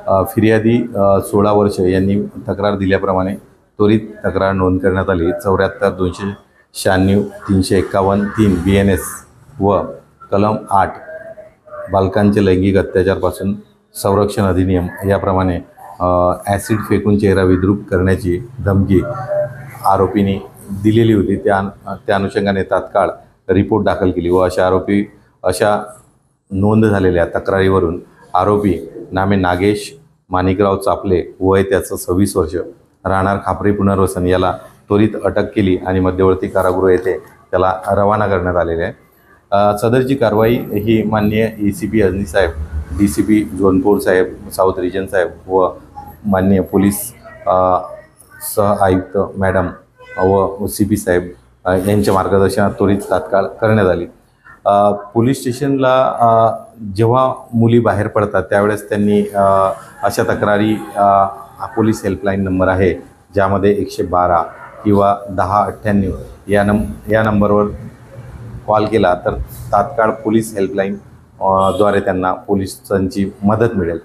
फिर्यादी सोळा वर्ष यांनी तक्रार दिल्याप्रमाणे त्वरित तक्रार नोंद करण्यात आली. चौऱ्याहत्तर दोनशे शहाण्णव तीनशे एक्कावन्न तीन बी एन एस व कलम आठ बालकांचे लैंगिक अत्याचारपासून संरक्षण अधिनियम याप्रमाणे ॲसिड फेकून चेहरा विद्रूप करण्याची धमकी आरोपींनी दिलेली होती. त्या त्या अनुषंगाने तात्काळ रिपोर्ट दाखल केली व अशा आरोपी अशा नोंद झालेल्या तक्रारीवरून आरोपी नामे नागेश माणिकराव चापले. वय त्याचं सव्वीस वर्ष. राहणार खापरी पुनर्वसन. याला त्वरित अटक केली आणि मध्यवर्ती कारागृह येथे त्याला रवाना करण्यात आलेले आहे. सदरची कारवाई ही माननीय A C P Ajni Saheb D C P zone four Saheb south region साहेब व माननीय पोलीस सह आयुक्त मॅडम व सी पी साहेब यांच्या मार्गदर्शनात त्वरित तात्काळ करण्यात आली. पोलीस स्टेशनला जेव्हा मुली बाहेर पडतात त्यावेळेस त्यांनी अशा तक्रारी हा पोलीस हेल्पलाईन नंबर आहे ज्यामध्ये एकशे बारा किंवा दहा अठ्ठ्याण्णव या नंब या नंबरवर कॉल केला तर तात्काळ पोलीस हेल्पलाईन द्वारे त्यांना पोलिसांची मदत मिळेल.